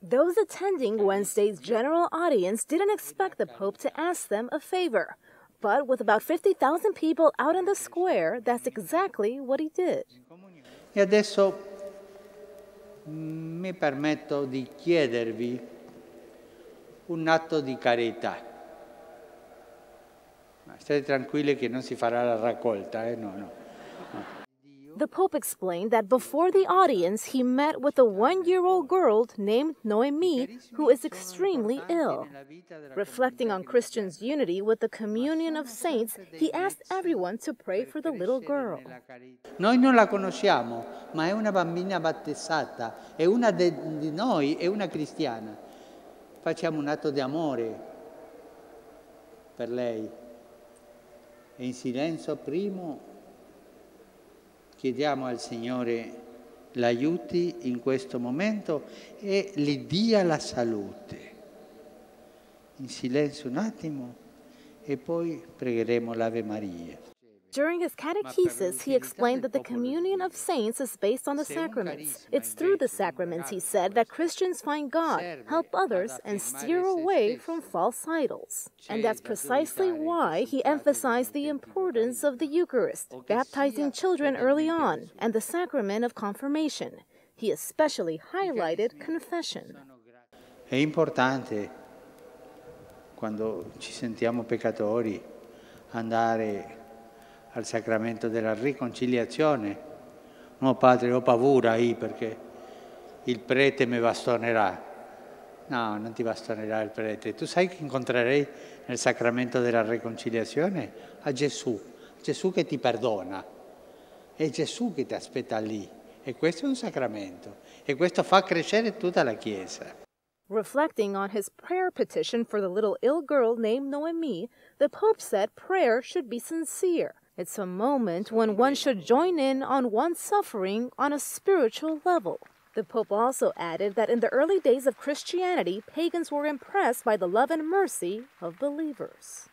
Those attending Wednesday's general audience didn't expect the Pope to ask them a favor. But with about 50,000 people out in the square, that's exactly what he did. E adesso mi permetto di chiedervi un atto di carità. State tranquilli che non si farà la raccolta, eh? no, no. The Pope explained that before the audience, he met with a one year old girl named Noemi, who is extremely ill. Reflecting on Christians' unity with the communion of saints, he asked everyone to pray for the little girl. Noi non la conosciamo, ma è una bambina battezzata, è una di noi, è una cristiana. Facciamo un atto di amore per lei. E in silenzio primo chiediamo al Signore l'aiuti in questo momento e gli dia la salute. In silenzio un attimo e poi pregheremo l'Ave Maria. During his catechesis, he explained that the communion of saints is based on the sacraments. It's through the sacraments, he said, that Christians find God, help others, and steer away from false idols. And that's precisely why he emphasized the importance of the Eucharist, baptizing children early on, and the sacrament of confirmation. He especially highlighted confession. È importante quando ci sentiamo peccatori andare al sacramento della riconciliazione. No, padre, ho paura io perché il prete mi bastonerà. No, non ti bastonerà il prete. Tu sai che incontrerei nel sacramento della riconciliazione a Gesù, Gesù che ti perdona. È Gesù che ti aspetta lì. E questo è un sacramento. E questo fa crescere tutta la Chiesa. Reflecting on his prayer petition for the little ill girl named Noemi, the Pope said prayer should be sincere. It's a moment when one should join in on one's suffering on a spiritual level. The Pope also added that in the early days of Christianity, pagans were impressed by the love and mercy of believers.